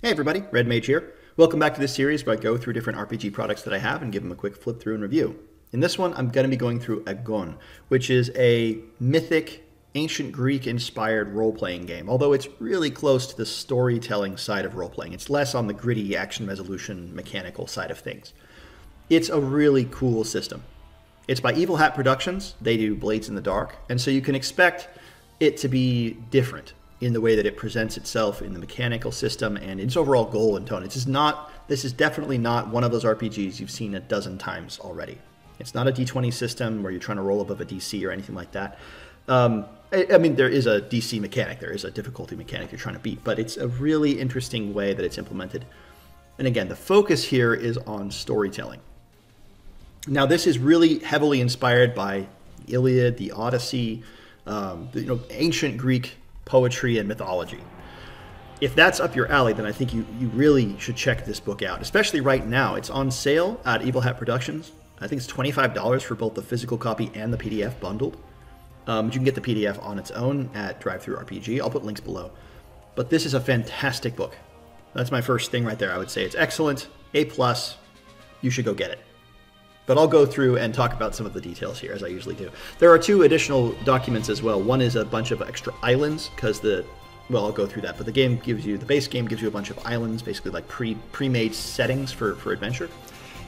Hey everybody, Red Mage here. Welcome back to this series where I go through different RPG products that I have and give them a quick flip through and review. In this one, I'm going to be going through Agon, which is a mythic, ancient Greek inspired role playing game, although it's really close to the storytelling side of role playing. It's less on the gritty action resolution mechanical side of things. It's a really cool system. It's by Evil Hat Productions, they do Blades in the Dark, and so you can expect it to be different in the way that it presents itself in the mechanical system and its overall goal and tone. This is not this is definitely not one of those RPGs you've seen a dozen times already. It's not a D20 system where you're trying to roll above a DC or anything like that. Um, I, I, mean, there is a DC mechanic, there is a difficulty mechanic you're trying to beat, but it's a really interesting way that it's implemented. And again, the focus here is on storytelling. Now, this is really heavily inspired by Iliad, the Odyssey, um, the, you know, ancient Greek poetry, and mythology. If that's up your alley, then I think you, you really should check this book out, especially right now. It's on sale at Evil Hat Productions. I think it's $25 for both the physical copy and the PDF bundled. Um, you can get the PDF on its own at DriveThruRPG. I'll put links below. But this is a fantastic book. That's my first thing right there. I would say it's excellent, A plus. You should go get it. But I'll go through and talk about some of the details here, as I usually do. There are two additional documents as well. One is a bunch of extra islands, because the well, I'll go through that. But the game gives you the base game gives you a bunch of islands, basically like pre pre-made settings for for adventure.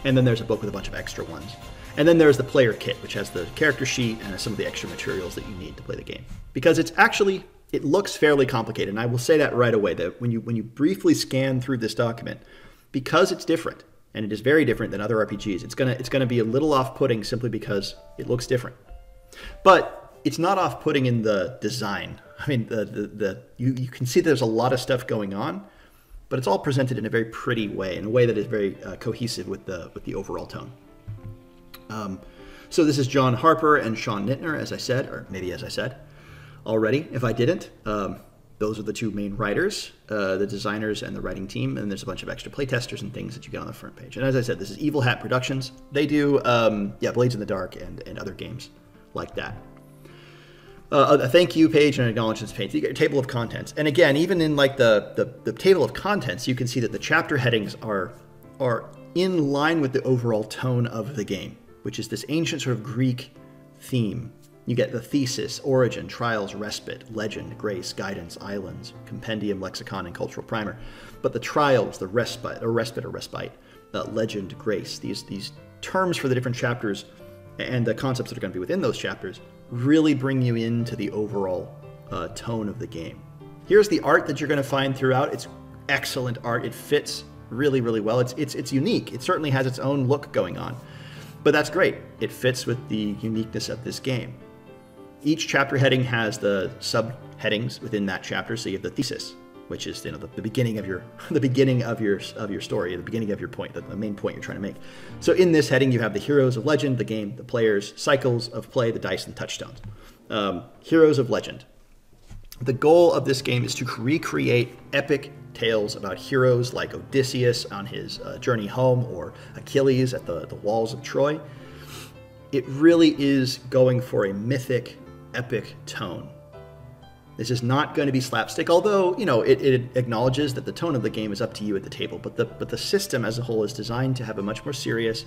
And then there's a book with a bunch of extra ones. And then there's the player kit, which has the character sheet and some of the extra materials that you need to play the game. Because it's actually it looks fairly complicated, and I will say that right away. That when you when you briefly scan through this document, because it's different, and it is very different than other RPGs. It's gonna it's gonna be a little off-putting simply because it looks different, but it's not off-putting in the design. I mean, the the, the you you can see there's a lot of stuff going on, but it's all presented in a very pretty way, in a way that is very uh, cohesive with the with the overall tone. Um, so this is John Harper and Sean Nittner, as I said, or maybe as I said already. If I didn't. Um, those are the two main writers, uh, the designers and the writing team, and there's a bunch of extra playtesters and things that you get on the front page. And as I said, this is Evil Hat Productions. They do, um, yeah, Blades in the Dark and, and other games like that. Uh, a thank you page and an acknowledgments page. You get a table of contents, and again, even in like the, the the table of contents, you can see that the chapter headings are are in line with the overall tone of the game, which is this ancient sort of Greek theme you get the thesis, origin, trials, respite, legend, grace, guidance, islands, compendium, lexicon, and cultural primer. But the trials, the respite, or respite, or respite, uh, legend, grace, these these terms for the different chapters and the concepts that are going to be within those chapters really bring you into the overall uh, tone of the game. Here's the art that you're going to find throughout. It's excellent art. It fits really, really well. It's it's it's unique. It certainly has its own look going on, but that's great. It fits with the uniqueness of this game. Each chapter heading has the subheadings within that chapter. So you have the thesis, which is you know the, the, beginning of your the beginning of your of your story, the beginning of your point, the, the, main point you're trying to make. So in this heading, you have the heroes of legend, the game, the players, cycles of play, the dice, and touchstones. Um, heroes of legend. The goal of this game is to recreate epic tales about heroes like Odysseus on his uh, journey home or Achilles at the, the walls of Troy. It really is going for a mythic epic tone. This is not going to be slapstick, although you know it, it, acknowledges that the tone of the game is up to you at the table. But the but the system as a whole is designed to have a much more serious,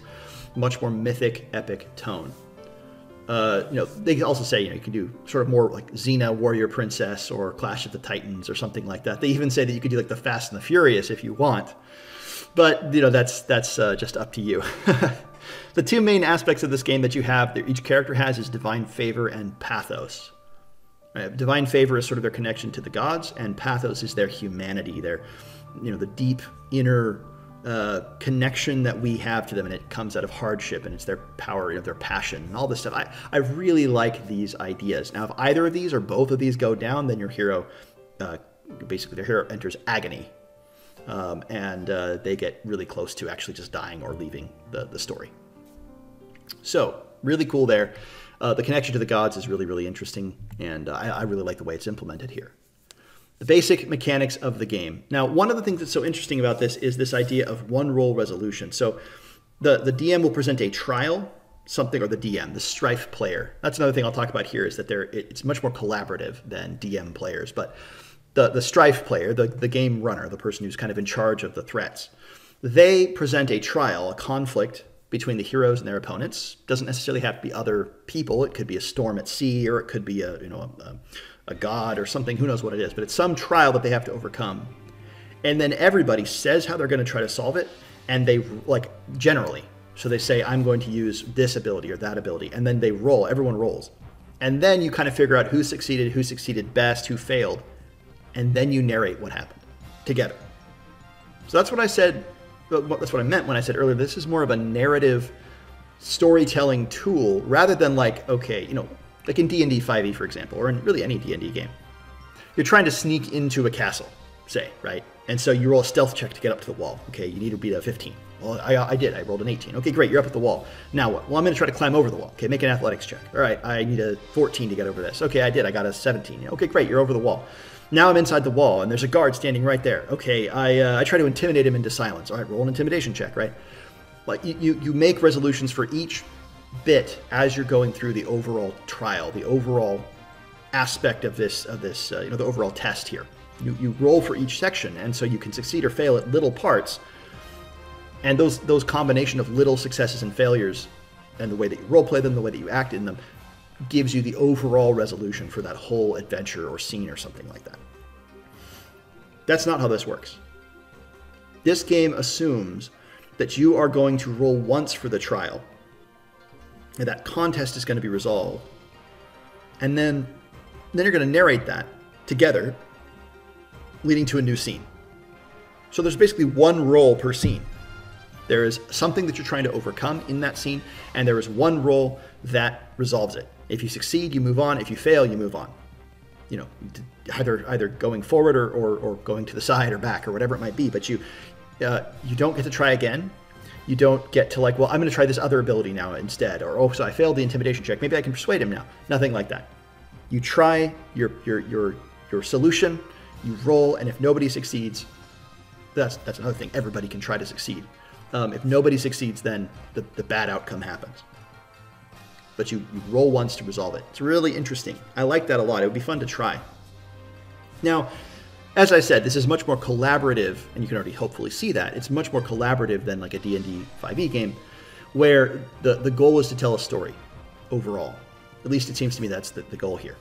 much more mythic, epic tone. Uh, you know, they also say you know you can do sort of more like Xena, Warrior Princess, or Clash of the Titans, or something like that. They even say that you could do like the Fast and the Furious if you want, but you know that's that's uh, just up to you. The two main aspects of this game that you have, that each character has, is divine favor and pathos. Right? Divine favor is sort of their connection to the gods, and pathos is their humanity, their, you know, the deep inner uh, connection that we have to them, and it comes out of hardship, and it's their power, you know, their passion, and all this stuff. I, I really like these ideas. Now, if either of these or both of these go down, then your hero, uh, basically, their hero enters agony, um, and uh, they get really close to actually just dying or leaving the, the story. So, really cool there. Uh, the connection to the gods is really, really interesting, and uh, I, I really like the way it's implemented here. The basic mechanics of the game. Now, one of the things that's so interesting about this is this idea of one roll resolution. So, the, the DM will present a trial, something, or the DM, the strife player. That's another thing I'll talk about here is that they it's much more collaborative than DM players. But the, the strife player, the, the game runner, the person who's kind of in charge of the threats, they present a trial, a conflict between the heroes and their opponents. Doesn't necessarily have to be other people. It could be a storm at sea, or it could be a you know a, a god or something. Who knows what it is? But it's some trial that they have to overcome. And then everybody says how they're going to try to solve it, and they like generally. So they say, "I'm going to use this ability or that ability," and then they roll. Everyone rolls, and then you kind of figure out who succeeded, who succeeded best, who failed, and then you narrate what happened together. So that's what I said that's what I meant when I said earlier. This is more of a narrative storytelling tool rather than like okay, you know, like in D and D 5e for example, or in really any D and D game. You're trying to sneak into a castle, say, right? And so you roll a stealth check to get up to the wall. Okay, you need to beat a 15. Well, I, I did. I rolled an 18. Okay, great. You're up at the wall. Now what? Well, I'm going to try to climb over the wall. Okay, make an athletics check. All right, I need a 14 to get over this. Okay, I did. I got a 17. Okay, great. You're over the wall. Now I'm inside the wall, and there's a guard standing right there. Okay, I, uh, I try to intimidate him into silence. All right, roll an intimidation check, right? Like you, you, you make resolutions for each bit as you're going through the overall trial, the overall aspect of this of this uh, you know the overall test here. You, you roll for each section, and so you can succeed or fail at little parts. And those those combination of little successes and failures, and the way that you role play them, the way that you act in them, gives you the overall resolution for that whole adventure or scene or something like that. That's not how this works. This game assumes that you are going to roll once for the trial, and that contest is going to be resolved, and then then you're going to narrate that together, leading to a new scene. So there's basically one roll per scene. There is something that you're trying to overcome in that scene, and there is one roll that resolves it. If you succeed, you move on. If you fail, you move on. You know, either either going forward or, or, or going to the side or back or whatever it might be. But you uh, you don't get to try again. You don't get to like, well, I'm going to try this other ability now instead, or oh, so I failed the intimidation check. Maybe I can persuade him now. Nothing like that. You try your your your your solution. You roll, and if nobody succeeds, that's that's another thing. Everybody can try to succeed. Um, if nobody succeeds, then the, the bad outcome happens but you, you roll once to resolve it. It's really interesting. I like that a lot. It would be fun to try. Now, as I said, this is much more collaborative, and you can already hopefully see that. It's much more collaborative than like a D&D 5e game, where the, the goal is to tell a story overall. At least it seems to me that's the, the goal here.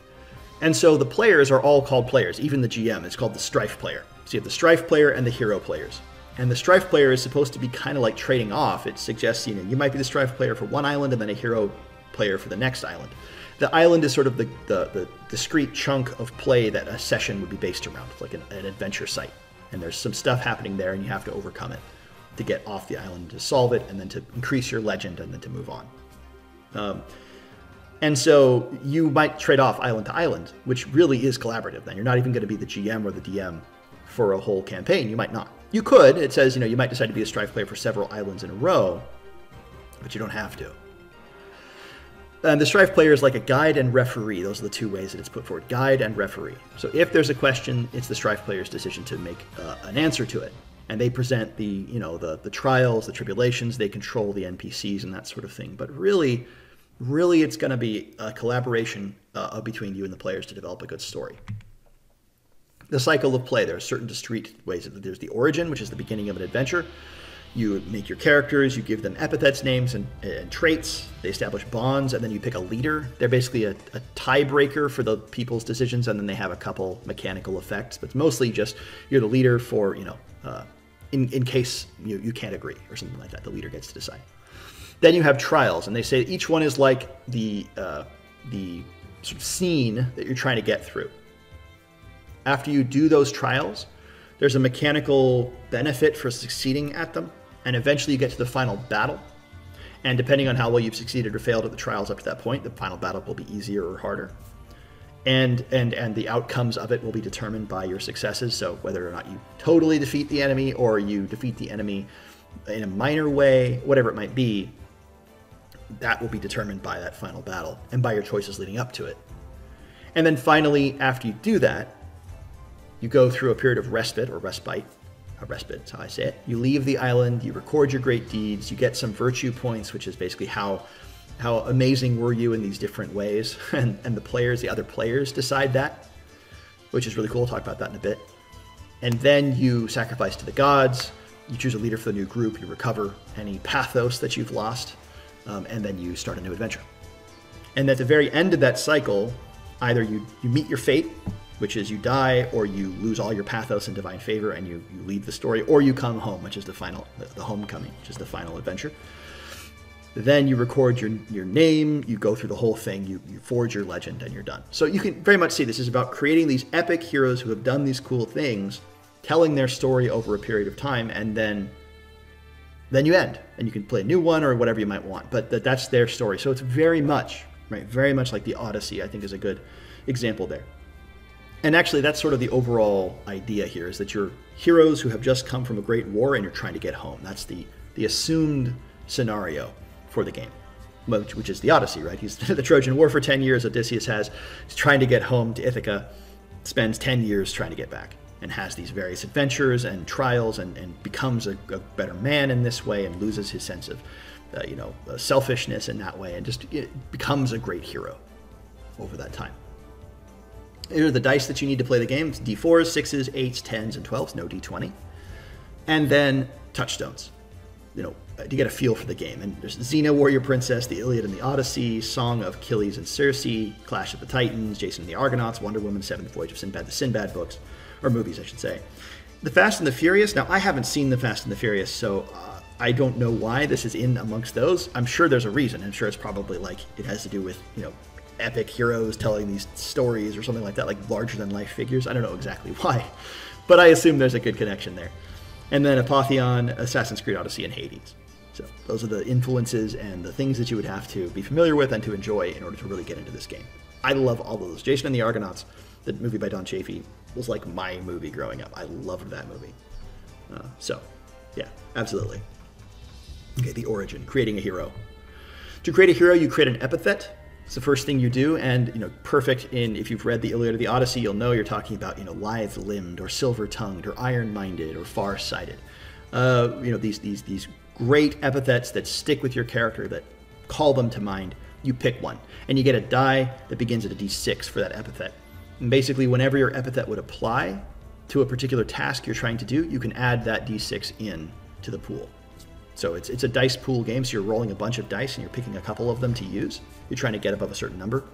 And so the players are all called players, even the GM. It's called the Strife player. So you have the Strife player and the Hero players. And the Strife player is supposed to be kind of like trading off. It suggests, you know, you might be the Strife player for one island and then a Hero player for the next island. The island is sort of the, the, the discrete chunk of play that a session would be based around, like an, an adventure site. And there's some stuff happening there, and you have to overcome it to get off the island, to solve it, and then to increase your legend, and then to move on. Um, and so you might trade off island to island, which really is collaborative. Then you're not even going to be the GM or the DM for a whole campaign. You might not. You could. It says you know you might decide to be a strife player for several islands in a row, but you don't have to. And the Strife player is like a guide and referee. Those are the two ways that it's put forward guide and referee. So if there's a question, it's the Strife player's decision to make uh, an answer to it. And they present the, you know, the, the trials, the tribulations, they control the NPCs and that sort of thing. But really, really, it's going to be a collaboration uh, between you and the players to develop a good story. The cycle of play, there are certain discrete ways. There's the origin, which is the beginning of an adventure. You make your characters, you give them epithets, names, and, and traits. They establish bonds, and then you pick a leader. They're basically a, a tiebreaker for the people's decisions, and then they have a couple mechanical effects. But it's mostly just you're the leader for, you know, uh, in, in case you, you can't agree or something like that. The leader gets to decide. Then you have trials, and they say each one is like the, uh, the sort of scene that you're trying to get through. After you do those trials, there's a mechanical benefit for succeeding at them and eventually you get to the final battle. And depending on how well you've succeeded or failed at the trials up to that point, the final battle will be easier or harder. And and and the outcomes of it will be determined by your successes. So whether or not you totally defeat the enemy or you defeat the enemy in a minor way, whatever it might be, that will be determined by that final battle and by your choices leading up to it. And then finally, after you do that, you go through a period of respite or respite a respite, how I say it. You leave the island, you record your great deeds, you get some virtue points, which is basically how how amazing were you in these different ways, and and the players, the other players, decide that. which is really cool. We'll talk about that in a bit. And then you sacrifice to the gods. You choose a leader for the new group. You recover any pathos that you've lost, um, and then you start a new adventure. And at the very end of that cycle, either you, you meet your fate, which is you die, or you lose all your pathos and divine favor, and you, you leave the story, or you come home, which is the final, the, homecoming, which is the final adventure. Then you record your, your name, you go through the whole thing, you, you forge your legend, and you're done. So you can very much see this is about creating these epic heroes who have done these cool things, telling their story over a period of time, and then then you end, and you can play a new one or whatever you might want. But that, that's their story. So it's very much right, very much like the Odyssey. I think is a good example there. And actually, that's sort of the overall idea here: is that you're heroes who have just come from a great war, and you're trying to get home. That's the the assumed scenario for the game, which, which is the Odyssey, right? He's the Trojan War for 10 years. Odysseus has, he's trying to get home to Ithaca, spends 10 years trying to get back, and has these various adventures and trials, and, and becomes a, a better man in this way, and loses his sense of, uh, you know, uh, selfishness in that way, and just becomes a great hero over that time. Here are the dice that you need to play the game. It's D4s, 6s, 8s, 10s, and 12s, no D20. And then touchstones. You know, uh, to get a feel for the game. And there's Xena, Warrior Princess, The Iliad and the Odyssey, Song of Achilles and Circe, Clash of the Titans, Jason and the Argonauts, Wonder Woman, Seventh Voyage of Sinbad, the Sinbad books, or movies, I should say. The Fast and the Furious. Now, I haven't seen The Fast and the Furious, so uh, I don't know why this is in amongst those. I'm sure there's a reason. I'm sure it's probably like it has to do with, you know, epic heroes telling these stories or something like that, like larger than life figures. I don't know exactly why, but I assume there's a good connection there. And then Apotheon, Assassin's Creed Odyssey, and Hades. So those are the influences and the things that you would have to be familiar with and to enjoy in order to really get into this game. I love all of those. Jason and the Argonauts, the movie by Don Chaffee, was like my movie growing up. I loved that movie. Uh, so, yeah, absolutely. Okay, the origin, creating a hero. To create a hero, you create an epithet. It's the first thing you do, and you know, perfect in if you've read the Iliad or the Odyssey, you'll know you're talking about you know lithe-limbed or silver-tongued or iron-minded or far-sighted. Uh, you know these these these great epithets that stick with your character that call them to mind, you pick one. And you get a die that begins at a d6 for that epithet. And basically, whenever your epithet would apply to a particular task you're trying to do, you can add that d6 in to the pool. So it's, it's a dice pool game, so you're rolling a bunch of dice and you're picking a couple of them to use. You're trying to get above a certain number.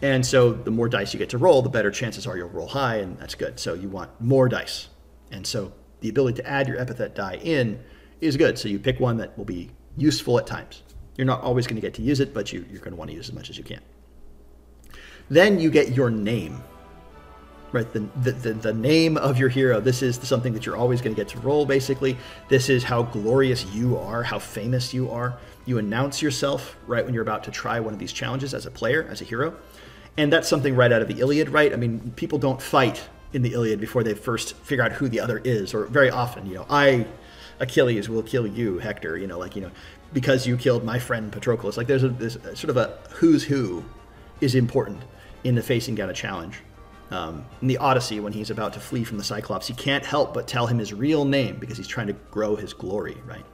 And so the more dice you get to roll, the better chances are you'll roll high, and that's good. So you want more dice. And so the ability to add your epithet die in is good. So you pick one that will be useful at times. You're not always going to get to use it, but you, you're going to want to use as much as you can. Then you get your name, right? The, the, the, the, name of your hero. This is something that you're always going to get to roll, basically. This is how glorious you are, how famous you are. You announce yourself right when you're about to try one of these challenges as a player, as a hero. And that's something right out of the Iliad, right? I mean, people don't fight in the Iliad before they first figure out who the other is, or very often, you know, I Achilles will kill you, Hector. You know, like you know, because you killed my friend Patroclus. Like there's a a, sort of a who's who is important in the facing down a challenge. Um, in the Odyssey, when he's about to flee from the Cyclops, he can't help but tell him his real name because he's trying to grow his glory, right?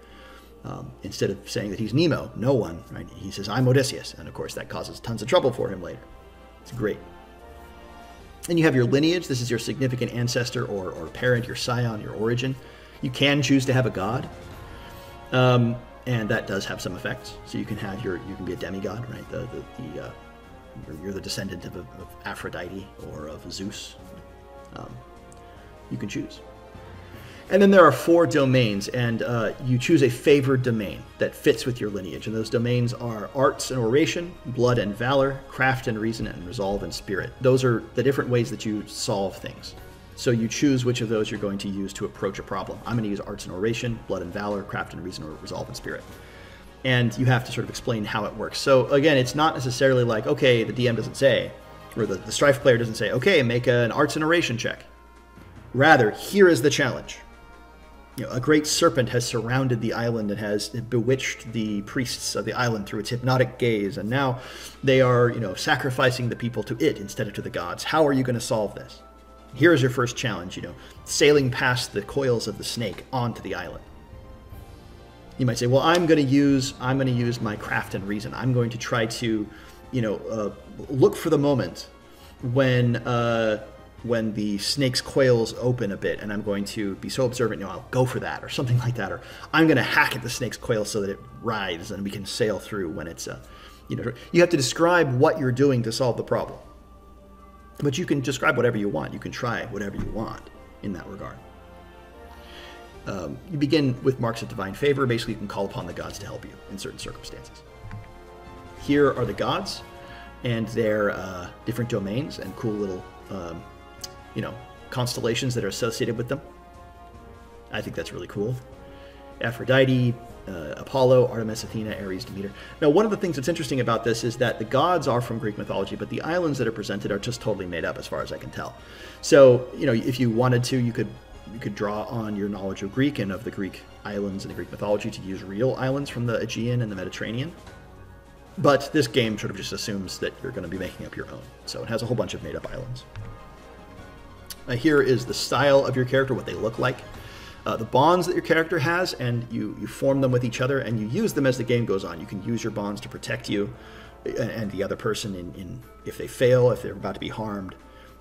Um, instead of saying that he's Nemo, no one, right? He says, I'm Odysseus. And of course, that causes tons of trouble for him later. It's great. And you have your lineage. This is your significant ancestor or, or parent, your scion, your origin. You can choose to have a god, um, and that does have some effects. So you can have your you can be a demigod, right? The the, the uh, you're, you're, the descendant of, of, Aphrodite or of Zeus. Um, you can choose. And then there are four domains, and uh, you choose a favored domain that fits with your lineage. And those domains are arts and oration, blood and valor, craft and reason, and resolve and spirit. Those are the different ways that you solve things. So you choose which of those you're going to use to approach a problem. I'm going to use arts and oration, blood and valor, craft and reason, or resolve and spirit. And you have to sort of explain how it works. So again, it's not necessarily like, okay, the DM doesn't say, or the, the Strife player doesn't say, okay, make an arts and oration check. Rather, here is the challenge. You know, a great serpent has surrounded the island and has bewitched the priests of the island through its hypnotic gaze, and now they are, you know, sacrificing the people to it instead of to the gods. How are you going to solve this? Here is your first challenge, you know, sailing past the coils of the snake onto the island. You might say, well, I'm going to use I'm going to use my craft and reason. I'm going to try to, you know, uh, look for the moment when uh, when the snake's coils open a bit and I'm going to be so observant, you know, I'll go for that or something like that. Or I'm going to hack at the snake's coil so that it writhes and we can sail through when it's, uh, you know, you have to describe what you're doing to solve the problem. But you can describe whatever you want. You can try whatever you want in that regard. Um, you begin with marks of divine favor. Basically, you can call upon the gods to help you in certain circumstances. Here are the gods and their uh, different domains and cool little um, you know, constellations that are associated with them. I think that's really cool. Aphrodite, uh, Apollo, Artemis, Athena, Ares, Demeter. Now, one of the things that's interesting about this is that the gods are from Greek mythology, but the islands that are presented are just totally made up, as far as I can tell. So, you know, if you wanted to, you could you could draw on your knowledge of Greek and of the Greek islands and the Greek mythology to use real islands from the Aegean and the Mediterranean. But this game sort of just assumes that you're going to be making up your own. So it has a whole bunch of made up islands. Uh, here is the style of your character, what they look like, uh, the bonds that your character has, and you, you form them with each other, and you use them as the game goes on. You can use your bonds to protect you and the other person in, in if they fail, if they're about to be harmed.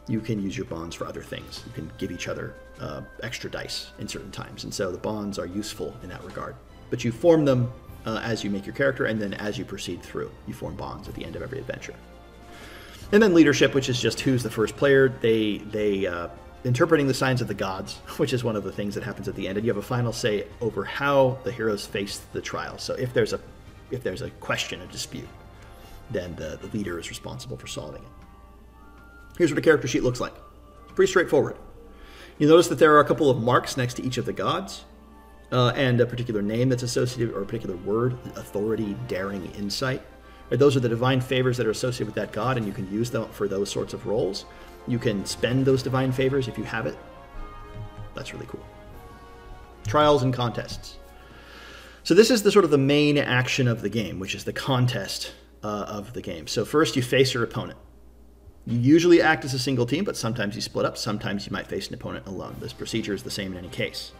You can use your bonds for other things. You can give each other uh, extra dice in certain times, and so the bonds are useful in that regard. But you form them uh, as you make your character, and then as you proceed through, you form bonds at the end of every adventure. And then leadership, which is just who's the first player. They they uh, interpreting the signs of the gods, which is one of the things that happens at the end, and you have a final say over how the heroes face the trial. So if there's a if there's a question, a dispute, then the, the leader is responsible for solving it. Here's what a character sheet looks like. Pretty straightforward. You notice that there are a couple of marks next to each of the gods, uh, and a particular name that's associated, or a particular word, authority, daring, insight. Those are the divine favors that are associated with that god, and you can use them for those sorts of roles. You can spend those divine favors if you have it. That's really cool. Trials and contests. So this is the sort of the main action of the game, which is the contest uh, of the game. So first you face your opponent. You usually act as a single team, but sometimes you split up. Sometimes you might face an opponent alone. This procedure is the same in any case.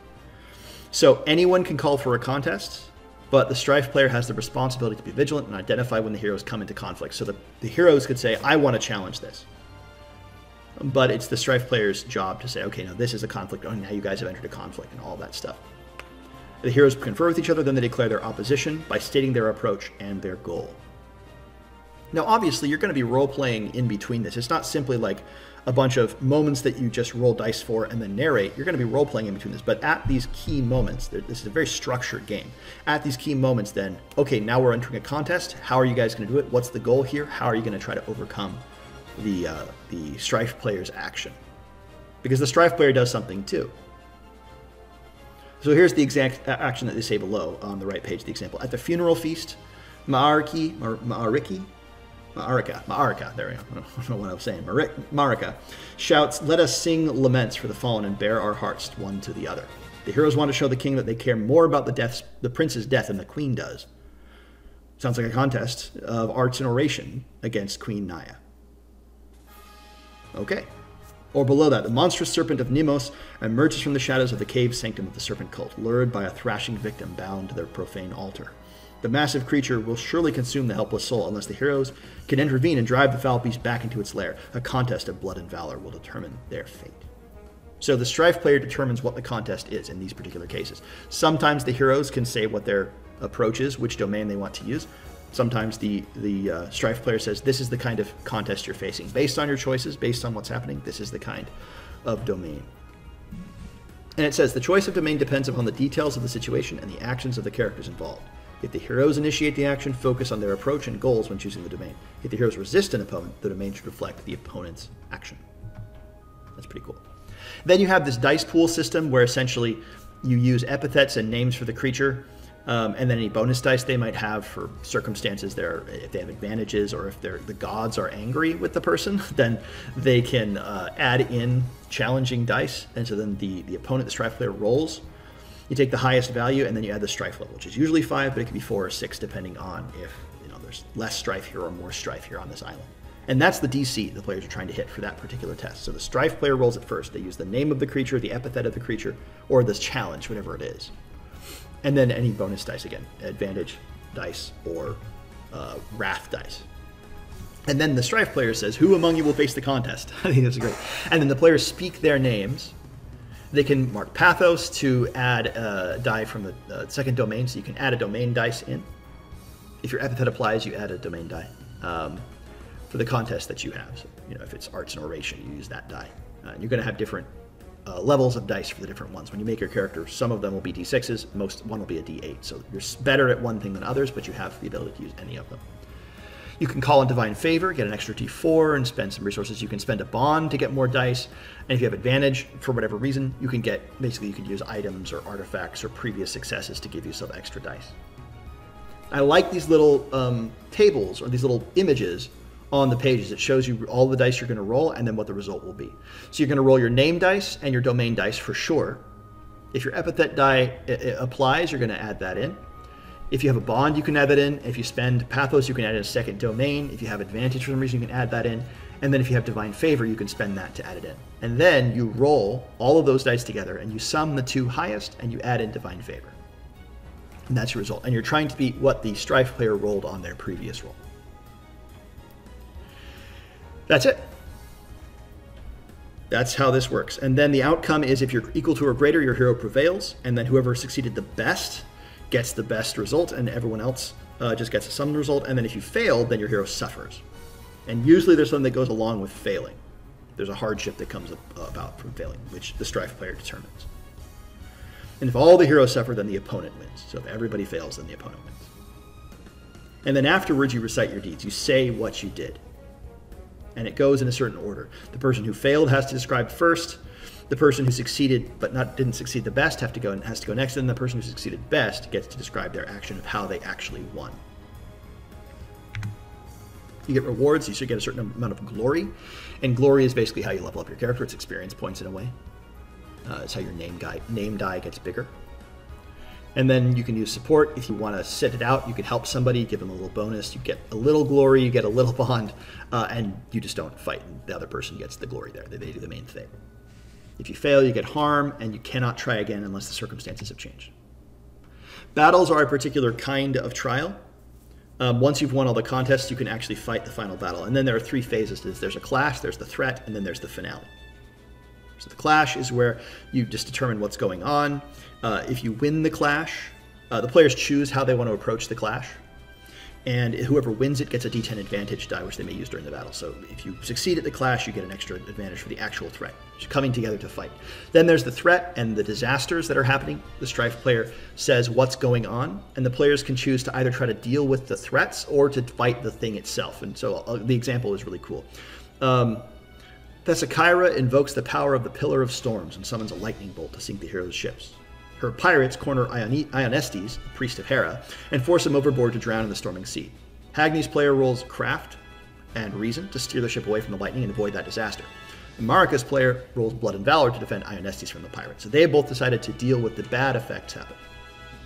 So anyone can call for a contest. But the Strife player has the responsibility to be vigilant and identify when the heroes come into conflict. So the, the heroes could say, I want to challenge this. But it's the Strife player's job to say, okay, now this is a conflict. Oh, now you guys have entered a conflict and all that stuff. The heroes confer with each other, then they declare their opposition by stating their approach and their goal. Now, obviously, you're going to be role playing in between this. It's not simply like, a bunch of moments that you just roll dice for and then narrate, you're going to be role playing in between this. But at these key moments, this is a very structured game. At these key moments, then, okay, now we're entering a contest. How are you guys going to do it? What's the goal here? How are you going to try to overcome the uh, the Strife player's action? Because the Strife player does something too. So here's the exact action that they say below on the right page, the example. At the funeral feast, Ma'ariki, Ma'ariki Marika, Marika, there we go. I don't know what I was saying. Marika shouts, Let us sing laments for the fallen and bear our hearts one to the other. The heroes want to show the king that they care more about the deaths, the prince's death than the queen does. Sounds like a contest of arts and oration against Queen Naya. Okay. Or below that, the monstrous serpent of Nemos emerges from the shadows of the cave sanctum of the serpent cult, lured by a thrashing victim bound to their profane altar. The massive creature will surely consume the helpless soul unless the heroes can intervene and drive the foul beast back into its lair. A contest of blood and valor will determine their fate. So the strife player determines what the contest is in these particular cases. Sometimes the heroes can say what their approach is, which domain they want to use. Sometimes the the uh, strife player says this is the kind of contest you're facing based on your choices, based on what's happening. This is the kind of domain. And it says the choice of domain depends upon the details of the situation and the actions of the characters involved. If the heroes initiate the action, focus on their approach and goals when choosing the domain. If the heroes resist an opponent, the domain should reflect the opponent's action. That's pretty cool. Then you have this dice pool system where essentially you use epithets and names for the creature, um, and then any bonus dice they might have for circumstances there, if they have advantages or if the gods are angry with the person, then they can uh, add in challenging dice, and so then the the opponent, the strife player, rolls you take the highest value and then you add the strife level, which is usually five, but it can be four or six depending on if you know there's less strife here or more strife here on this island. And that's the DC the players are trying to hit for that particular test. So the strife player rolls it first. They use the name of the creature, the epithet of the creature, or this challenge, whatever it is. And then any bonus dice again, advantage dice or uh, wrath dice. And then the Strife player says, Who among you will face the contest? I think that's great. And then the players speak their names. They can mark Pathos to add a die from the second domain, so you can add a domain dice in. If your epithet applies, you add a domain die um, for the contest that you have. So, you know, if it's arts and oration, you use that die. Uh, and you're going to have different uh, levels of dice for the different ones. When you make your character, some of them will be d6s, most one will be a d8. So you're better at one thing than others, but you have the ability to use any of them. You can call in Divine Favor, get an extra d4, and spend some resources. You can spend a bond to get more dice. And if you have advantage for whatever reason, you can get basically you can use items or artifacts or previous successes to give you some extra dice. I like these little um, tables or these little images on the pages. It shows you all the dice you're going to roll and then what the result will be. So you're going to roll your name dice and your domain dice for sure. If your epithet die applies, you're going to add that in. If you have a bond, you can add that in. If you spend pathos, you can add in a second domain. If you have advantage for some reason, you can add that in. And then if you have divine favor, you can spend that to add it in. And then you roll all of those dice together and you sum the two highest and you add in divine favor. And that's your result. And you're trying to beat what the strife player rolled on their previous roll. That's it. That's how this works. And then the outcome is if you're equal to or greater, your hero prevails. And then whoever succeeded the best gets the best result, and everyone else uh, just gets a sum result. And then if you fail, then your hero suffers. And usually there's something that goes along with failing. There's a hardship that comes about from failing, which the strife player determines. And if all the heroes suffer, then the opponent wins. So if everybody fails, then the opponent wins. And then afterwards, you recite your deeds. You say what you did and it goes in a certain order. The person who failed has to describe first. The person who succeeded but not didn't succeed the best have to go and has to go next, and the person who succeeded best gets to describe their action of how they actually won. You get rewards. You should get a certain amount of glory, and glory is basically how you level up your character. It's experience points in a way. Uh, it's how your name guy name die gets bigger. And then you can use support. If you want to sit it out, you can help somebody, give them a little bonus. You get a little glory, you get a little bond, uh, and you just don't fight. And the other person gets the glory there. They, they do the main thing. If you fail, you get harm, and you cannot try again unless the circumstances have changed. Battles are a particular kind of trial. Um, once you've won all the contests, you can actually fight the final battle. And then there are three phases. There's a clash, there's the threat, and then there's the finale. So the clash is where you just determine what's going on. Uh, if you win the clash, uh, the players choose how they want to approach the clash. And whoever wins it gets a d10 advantage die, which they may use during the battle. So if you succeed at the clash, you get an extra advantage for the actual threat, coming together to fight. Then there's the threat and the disasters that are happening. The strife player says what's going on, and the players can choose to either try to deal with the threats or to fight the thing itself. And so uh, the example is really cool. Um, Thessakyra invokes the power of the Pillar of Storms and summons a lightning bolt to sink the hero's ships. Her pirates corner Ionestes, priest of Hera, and force him overboard to drown in the storming sea. Hagni's player rolls craft and reason to steer the ship away from the lightning and avoid that disaster. Marika's player rolls blood and valor to defend Ionestes from the pirates. So they both decided to deal with the bad effects happening.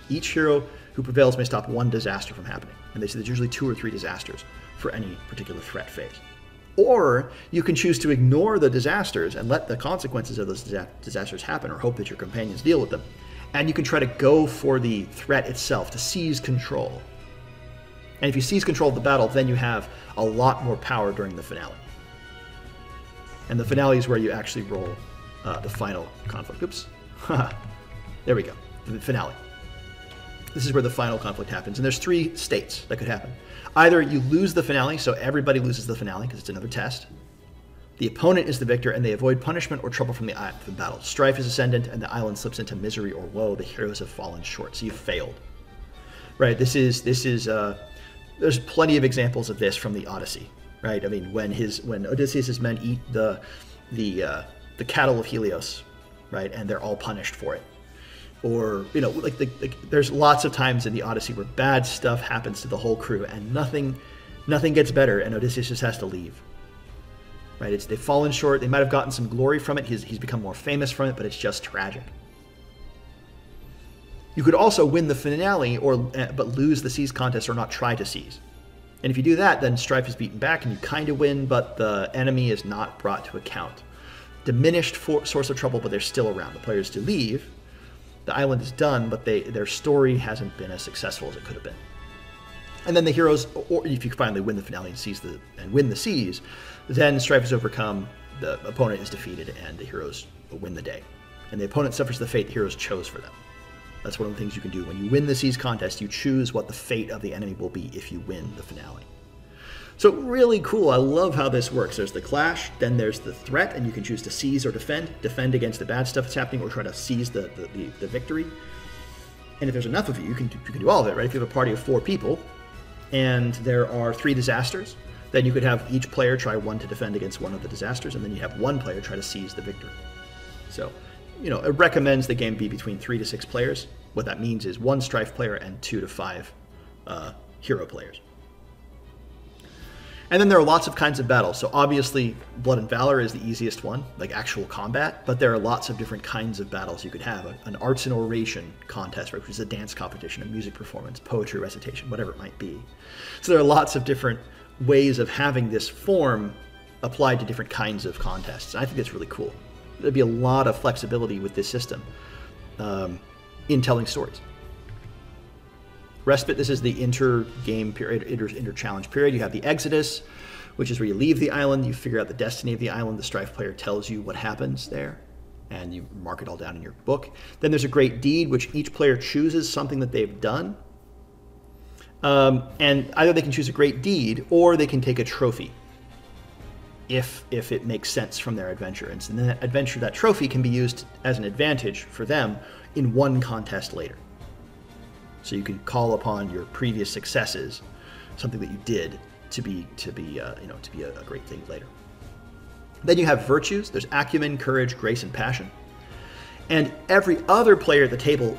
Each hero who prevails may stop one disaster from happening, and they say there's usually two or three disasters for any particular threat phase. Or you can choose to ignore the disasters and let the consequences of those disasters happen or hope that your companions deal with them. And you can try to go for the threat itself, to seize control. And if you seize control of the battle, then you have a lot more power during the finale. And the finale is where you actually roll uh, the final conflict. Oops. there we go. The finale. This is where the final conflict happens. And there's three states that could happen. Either you lose the finale, so everybody loses the finale because it's another test. The opponent is the victor, and they avoid punishment or trouble from the, the battle. Strife is ascendant, and the island slips into misery or woe. The heroes have fallen short, so you failed. Right? This is this is. Uh, there's plenty of examples of this from the Odyssey. Right? I mean, when his when Odysseus' men eat the the uh, the cattle of Helios, right, and they're all punished for it or you know like, the, like, there's lots of times in the odyssey where bad stuff happens to the whole crew and nothing nothing gets better and odysseus just has to leave right? It's they've fallen short. They might have gotten some glory from it. He's, he's become more famous from it but it's just tragic. You could also win the finale or uh, but lose the seize contest or not try to seize. And if you do that then strife is beaten back and you kind of win but the enemy is not brought to account. Diminished for, source of trouble but they're still around. The players do leave. The island is done, but they their story hasn't been as successful as it could have been. And then the heroes, or if you finally win the finale and seize the and win the seize, then strife is overcome, the opponent is defeated, and the heroes win the day. And the opponent suffers the fate the heroes chose for them. That's one of the things you can do. When you win the seize contest, you choose what the fate of the enemy will be if you win the finale. So really cool. I love how this works. There's the clash, then there's the threat, and you can choose to seize or defend. Defend against the bad stuff that's happening, or try to seize the, the, the, the victory. And if there's enough of you, you can, you can do all of it, right? If you have a party of four people, and there are three disasters, then you could have each player try one to defend against one of the disasters, and then you have one player try to seize the victory. So, you know, it recommends the game be between three to six players. What that means is one strife player and two to five uh, hero players. And then there are lots of kinds of battles. So obviously, Blood and Valor is the easiest one, like actual combat. But there are lots of different kinds of battles you could have. An arts and oration contest, which is a dance competition, a music performance, poetry recitation, whatever it might be. So there are lots of different ways of having this form applied to different kinds of contests. And I think that's really cool. There'd be a lot of flexibility with this system um, in telling stories. Respite, this is the inter-game period, inter-challenge period. You have the Exodus, which is where you leave the island, you figure out the destiny of the island, the Strife player tells you what happens there, and you mark it all down in your book. Then there's a Great Deed, which each player chooses something that they've done. Um, and either they can choose a Great Deed, or they can take a trophy, if if it makes sense from their adventure. And so that adventure, that trophy can be used as an advantage for them in one contest later. So you can call upon your previous successes, something that you did, to be to be uh, you know to be a, a great thing later. Then you have virtues. There's acumen, courage, grace, and passion. And every other player at the table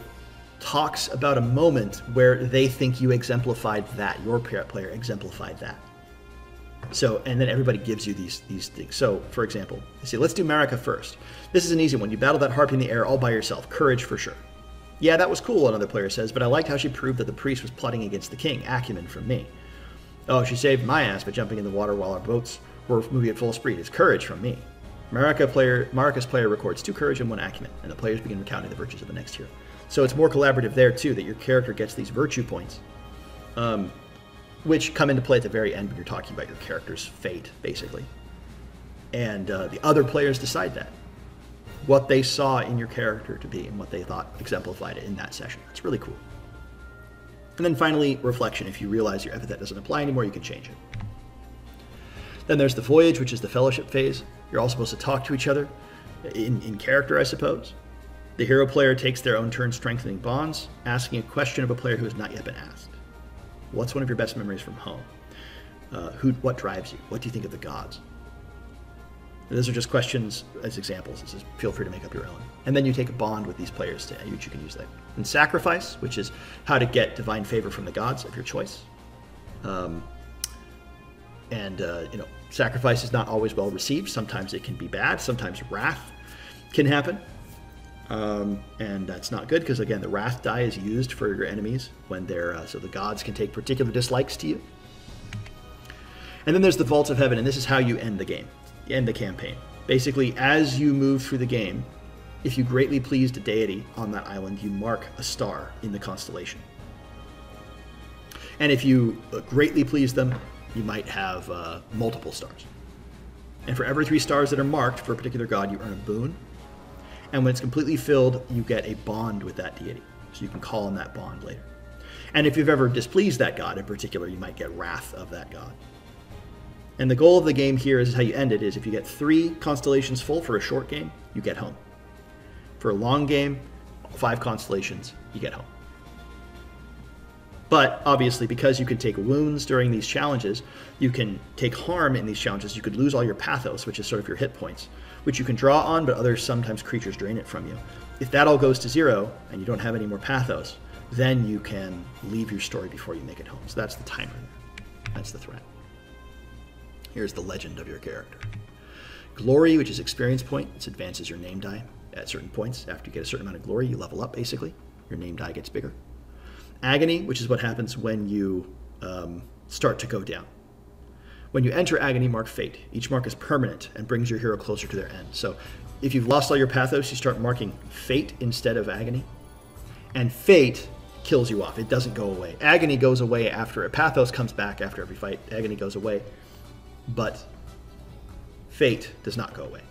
talks about a moment where they think you exemplified that. Your player exemplified that. So, and then everybody gives you these these things. So, for example, say, let's do Marika first. This is an easy one. You battle that harpy in the air all by yourself. Courage for sure. Yeah, that was cool, another player says, but I liked how she proved that the priest was plotting against the king. Acumen from me. Oh, she saved my ass by jumping in the water while our boats were moving at full speed. It's courage from me. Marika player, Marika's player records two courage and one acumen, and the players begin recounting the virtues of the next hero. So it's more collaborative there too, that your character gets these virtue points, um, which come into play at the very end when you're talking about your character's fate, basically. And uh, the other players decide that what they saw in your character to be and what they thought exemplified it in that session. It's really cool. And then finally, reflection. If you realize your epithet doesn't apply anymore, you can change it. Then there's the voyage, which is the fellowship phase. You're all supposed to talk to each other in, in character, I suppose. The hero player takes their own turn strengthening bonds, asking a question of a player who has not yet been asked. What's one of your best memories from home? Uh, who, what drives you? What do you think of the gods? Those are just questions as examples. This is, feel free to make up your own. And then you take a bond with these players to which you can use that. And sacrifice, which is how to get divine favor from the gods of your choice. Um, and uh, you know, sacrifice is not always well received. Sometimes it can be bad. Sometimes wrath can happen. Um, and that's not good because again, the wrath die is used for your enemies when they're uh, so the gods can take particular dislikes to you. And then there's the vaults of heaven, and this is how you end the game end the campaign. Basically, as you move through the game, if you greatly pleased a deity on that island, you mark a star in the constellation. And if you uh, greatly please them, you might have uh, multiple stars. And for every three stars that are marked for a particular god, you earn a boon. And when it's completely filled, you get a bond with that deity. So you can call on that bond later. And if you've ever displeased that god in particular, you might get wrath of that god. And the goal of the game here is how you end it is if you get three constellations full for a short game, you get home. For a long game, five constellations, you get home. But obviously, because you can take wounds during these challenges, you can take harm in these challenges. You could lose all your pathos, which is sort of your hit points, which you can draw on, but other sometimes creatures drain it from you. If that all goes to zero and you don't have any more pathos, then you can leave your story before you make it home. So that's the timer. That's the threat. Here's the legend of your character. Glory, which is experience point, this advances your name die at certain points. After you get a certain amount of glory, you level up basically. Your name die gets bigger. Agony, which is what happens when you um, start to go down. When you enter agony, mark fate. Each mark is permanent and brings your hero closer to their end. So if you've lost all your pathos, you start marking fate instead of agony. And fate kills you off. It doesn't go away. Agony goes away after a Pathos comes back after every fight. Agony goes away, but fate does not go away.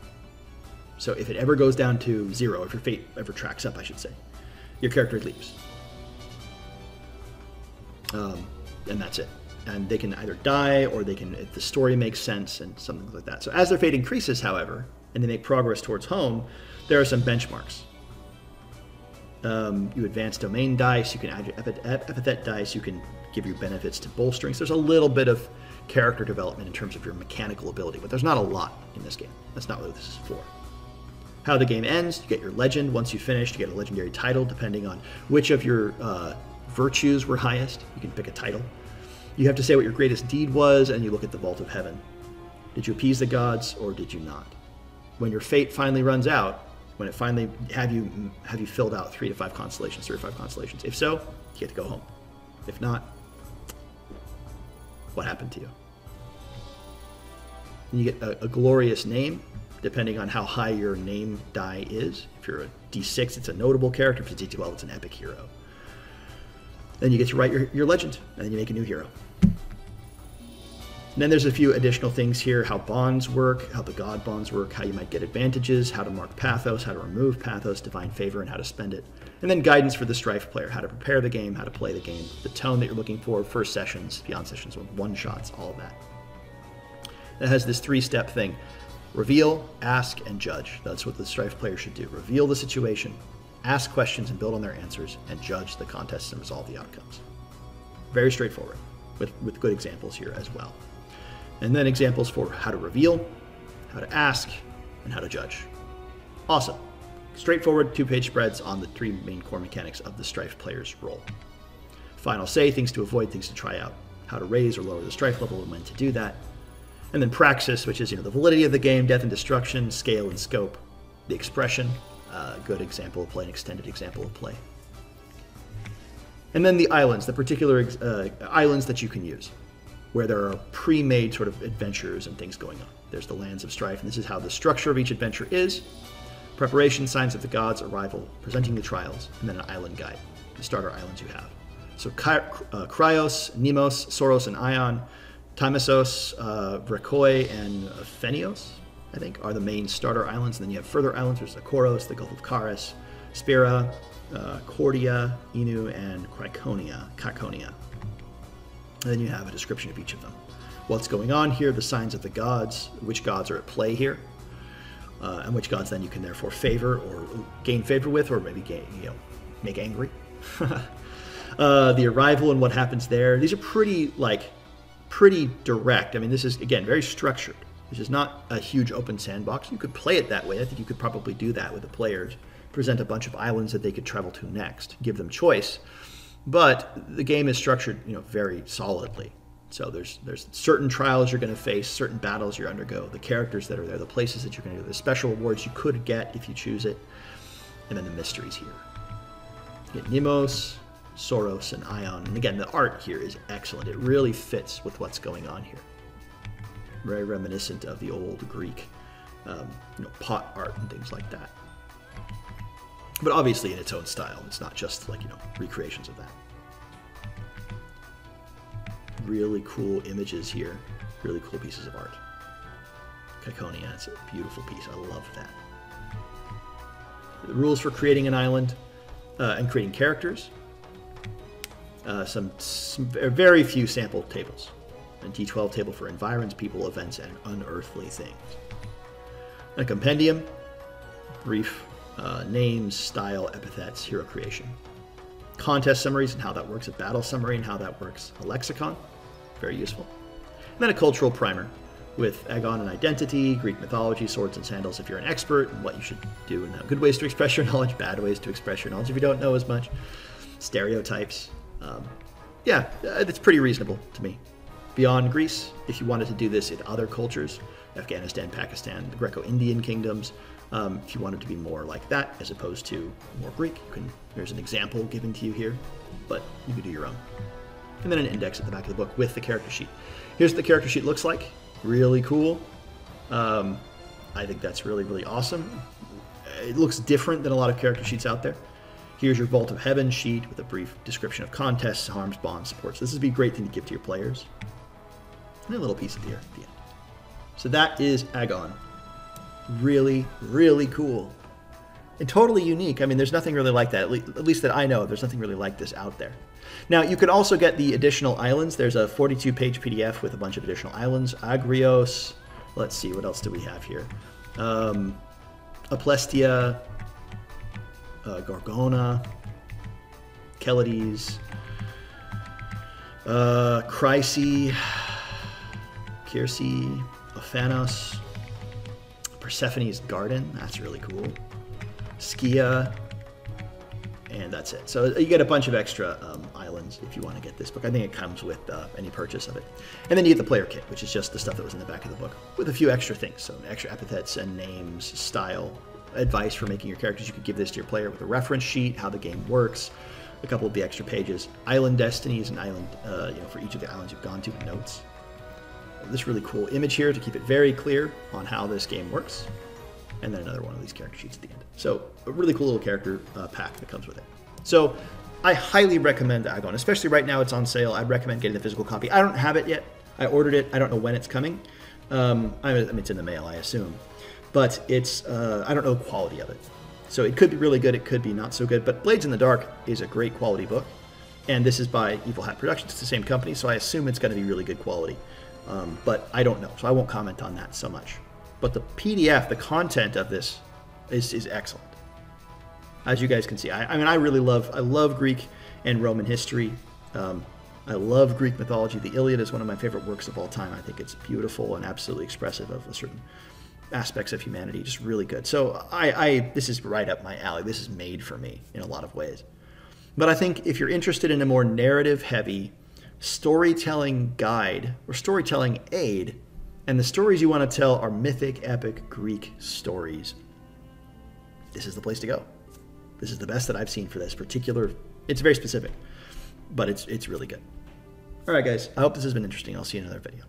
So if it ever goes down to zero, if your fate ever tracks up, I should say, your character leaves, um, and that's it. And they can either die or they can, if the story makes sense and something like that. So as their fate increases, however, and they make progress towards home, there are some benchmarks. Um, you advance domain dice, you can add your epithet, dice, you can give your benefits to bolstering. So there's a little bit of character development in terms of your mechanical ability, but there's not a lot in this game. That's not what this is for. How the game ends, you get your legend. Once you finish, you get a legendary title depending on which of your uh, virtues were highest. You can pick a title. You have to say what your greatest deed was, and you look at the Vault of Heaven. Did you appease the gods, or did you not? When your fate finally runs out, when it finally have you have you filled out three to five constellations, three or five constellations. If so, you get to go home. If not, what happened to you? And you get a, a glorious name, depending on how high your name die is. If you're a D6, it's a notable character. If it's D12, it's an epic hero. Then you get to write your, your legend, and then you make a new hero. And then there's a few additional things here how bonds work, how the god bonds work, how you might get advantages, how to mark pathos, how to remove pathos, divine favor, and how to spend it. And then guidance for the Strife player how to prepare the game, how to play the game, the tone that you're looking for, first sessions, beyond sessions, one shots, all of that. It has this three step thing reveal, ask, and judge. That's what the Strife player should do. Reveal the situation, ask questions and build on their answers, and judge the contests and resolve the outcomes. Very straightforward, with, with good examples here as well. And then examples for how to reveal, how to ask, and how to judge. Awesome. Straightforward two page spreads on the three main core mechanics of the Strife player's role. Final say, things to avoid, things to try out, how to raise or lower the Strife level and when to do that. And then praxis, which is you know the validity of the game, death and destruction, scale and scope, the expression, uh, good example of play, an extended example of play. And then the islands, the particular uh, islands that you can use where there are pre-made sort of adventures and things going on. There's the lands of strife, and this is how the structure of each adventure is. Preparation, signs of the gods, arrival, presenting the trials, and then an island guide, the starter islands you have. So uh, Cryos, Nemos, Soros, and Ion, Timasos, uh, and Phenios, I think, are the main starter islands. And then you have further islands. There's the Koros, the Gulf of Karis, Spira, uh, Cordia, Inu, and Krykonia, Kakonia. And then you have a description of each of them. What's going on here, the signs of the gods, which gods are at play here, uh, and which gods then you can therefore favor or gain favor with, or maybe gain, you know, make angry. uh, the arrival and what happens there. These are pretty like pretty direct. I mean, this is again very structured. This is not a huge open sandbox. You could play it that way. I think you could probably do that with the players. Present a bunch of islands that they could travel to next. Give them choice. But the game is structured, you know, very solidly. So there's there's certain trials you're going to face, certain battles you undergo, the characters that are there, the places that you're going to go, the special rewards you could get if you choose it, and then the mysteries here. You get Nemos, Soros, and Ion. And again, the art here is excellent. It really fits with what's going on here. Very reminiscent of the old Greek, um, you know, pot art and things like that but obviously in its own style. It's not just like, you know, recreations of that. Really cool images here. Really cool pieces of art. Caconia, it's a beautiful piece. I love that. The rules for creating an island uh, and creating characters. Uh, some, some, very few sample tables. A D12 table for environs, people, events, and unearthly things. A compendium, brief uh, names, style, epithets, hero creation. Contest summaries and how that works, a battle summary and how that works, a lexicon, very useful. And then a cultural primer with Agon and identity, Greek mythology, swords and sandals if you're an expert, and what you should do and how good ways to express your knowledge, bad ways to express your knowledge if you don't know as much, stereotypes. Um, yeah, uh, it's pretty reasonable to me. Beyond Greece, if you wanted to do this in other cultures, Afghanistan, Pakistan, the Greco Indian kingdoms, um, if you wanted to be more like that as opposed to more Greek, can, there's an example given to you here, but you can do your own. And then an index at the back of the book with the character sheet. Here's what the character sheet looks like. Really cool. Um, I think that's really, really awesome. It looks different than a lot of character sheets out there. Here's your Vault of Heaven sheet with a brief description of contests, harms, bonds, supports. This would be a great thing to give to your players. And a little piece of the at the end. So that is Agon. Really, really cool. And totally unique. I mean, there's nothing really like that, at least that I know. There's nothing really like this out there. Now, you could also get the additional islands. There's a 42 page PDF with a bunch of additional islands. Agrios. Let's see, what else do we have here? Um, Aplestia, uh, Gorgona, Kelides, uh, Chryse, Kirce, Ophanos, Persephone's Garden. That's really cool. Skia, and that's it. So you get a bunch of extra um, islands if you want to get this book. I think it comes with uh, any purchase of it. And then you get the player kit, which is just the stuff that was in the back of the book, with a few extra things. So extra epithets and names, style, advice for making your characters. You could give this to your player with a reference sheet, how the game works, a couple of the extra pages, island destinies, and island, uh, you know, for each of the islands you've gone to, notes. This really cool image here to keep it very clear on how this game works and then another one of these character sheets at the end. So a really cool little character uh, pack that comes with it. So I highly recommend Agon, especially right now it's on sale. I'd recommend getting the physical copy. I don't have it yet. I ordered it. I don't know when it's coming. Um, I mean, it's in the mail, I assume. But it's uh, I don't know quality of it. So it could be really good. It could be not so good. But Blades in the Dark is a great quality book. And this is by Evil Hat Productions. It's the same company, so I assume it's going to be really good quality. Um, but I don't know, so I won't comment on that so much. But the PDF, the content of this, is, is excellent. As you guys can see, I, I mean, I really love I love Greek and Roman history. Um, I love Greek mythology. The Iliad is one of my favorite works of all time. I think it's beautiful and absolutely expressive of a certain aspects of humanity. Just really good. So I, I this is right up my alley. This is made for me in a lot of ways. But I think if you're interested in a more narrative heavy storytelling guide or storytelling aid, and the stories you want to tell are mythic, epic Greek stories. This is the place to go. This is the best that I've seen for this particular. It's very specific, but it's it's really good. All right, guys. I hope this has been interesting. I'll see you in another video.